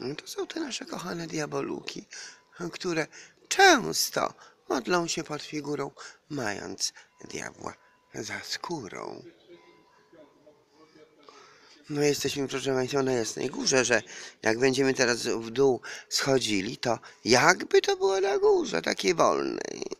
No to są te nasze kochane diaboluki, które często modlą się pod figurą, mając diabła za skórą. No jesteśmy, proszę Państwa, na Jasnej Górze, że jak będziemy teraz w dół schodzili, to jakby to było na górze, takiej wolnej.